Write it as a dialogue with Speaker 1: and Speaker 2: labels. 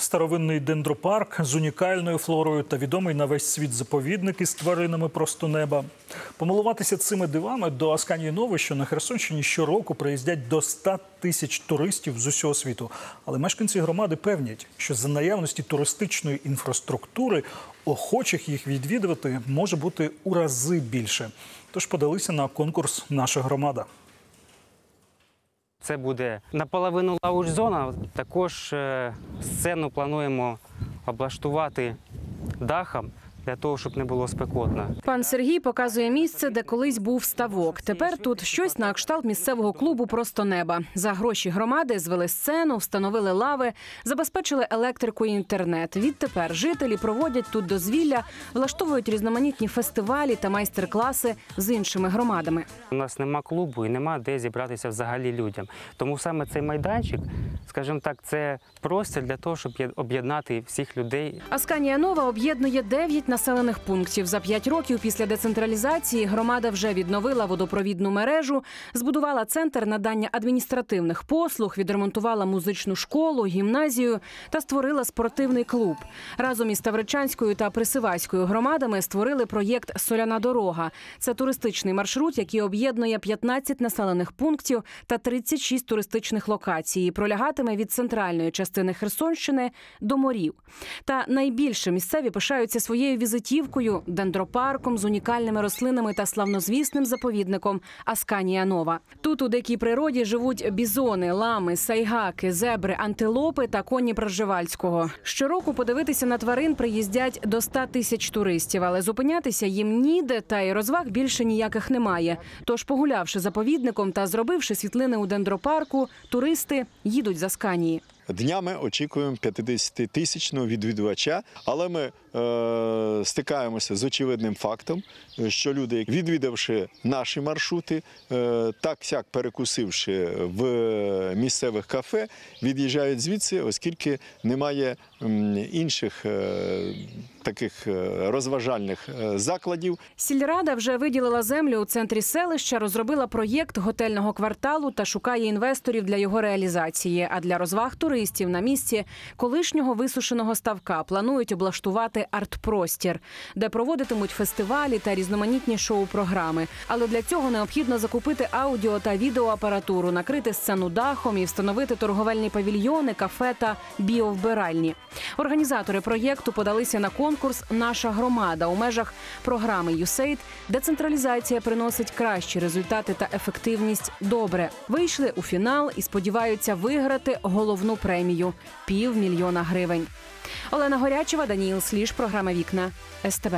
Speaker 1: старовинний дендропарк з унікальною флорою та відомий на весь світ заповідник із тваринами просто неба. Помилуватися цими дивами до Асканії Нови, що на Херсонщині щороку приїздять до 100 тисяч туристів з усього світу. Але мешканці громади певнять, що за наявності туристичної інфраструктури охочих їх відвідувати може бути у рази більше. Тож подалися на конкурс Наша громада.
Speaker 2: Це буде наполовину лауч-зона. Також е, сцену плануємо облаштувати дахом для того, щоб не було спекотно.
Speaker 3: Пан Сергій показує місце, де колись був ставок. Тепер тут щось на кшталт місцевого клубу Просто неба. За гроші громади звели сцену, встановили лави, забезпечили електрику і інтернет. Відтепер жителі проводять тут дозвілля, влаштовують різноманітні фестивалі та майстер-класи з іншими громадами.
Speaker 2: У нас нема клубу і нема де зібратися взагалі людям. Тому саме цей майданчик, скажімо так, це простір для того, щоб об'єднати всіх людей
Speaker 3: Асканія Нова об'єднує 9 населених пунктів. За 5 років після децентралізації громада вже відновила водопровідну мережу, збудувала центр надання адміністративних послуг, відремонтувала музичну школу, гімназію та створила спортивний клуб. Разом із Ставричанською та Присиваською громадами створили проєкт Соляна дорога. Це туристичний маршрут, який об'єднує 15 населених пунктів та 36 туристичних локацій. І Пролягатиме від центральної частини Херсонщини до морів. Та найбільше місцеві пишаються своєю візитівкою дендропарком з унікальними рослинами та славнозвісним заповідником Асканія Нова. Тут у дикій природі живуть бізони, лами, сайгаки, зебри, антилопи та коні Проживальського. Щороку подивитися на тварин приїздять до 100 тисяч туристів, але зупинятися їм ніде, та й розваг більше ніяких немає. Тож, погулявши заповідником та зробивши світлини у дендропарку, туристи їдуть з Асканії.
Speaker 4: Днями очікуємо 50-тисячного відвідувача, але ми е, стикаємося з очевидним фактом, е, що люди, відвідавши наші маршрути, е, так сяк перекусивши в місцевих кафе, від'їжджають звідси, оскільки немає інших е, таких е, розважальних е, закладів,
Speaker 3: Сільрада вже виділила землю у центрі селища, розробила проєкт готельного кварталу та шукає інвесторів для його реалізації. А для розваг туристів на місці колишнього висушеного ставка планують облаштувати арт-простір, де проводитимуть фестивалі та різноманітні шоу-програми. Але для цього необхідно закупити аудіо та відеоапаратуру, накрити сцену дахом і встановити торговельні павільйони, кафе та біовбиральні. Організатори проєкту подалися на конкурс Наша громада у межах програми «ЮСЕЙД» децентралізація приносить кращі результати та ефективність добре. Вийшли у фінал і сподіваються виграти головну премію півмільйона гривень. Олена Горячева, Даніїл Сліж, програма Вікна СТБ.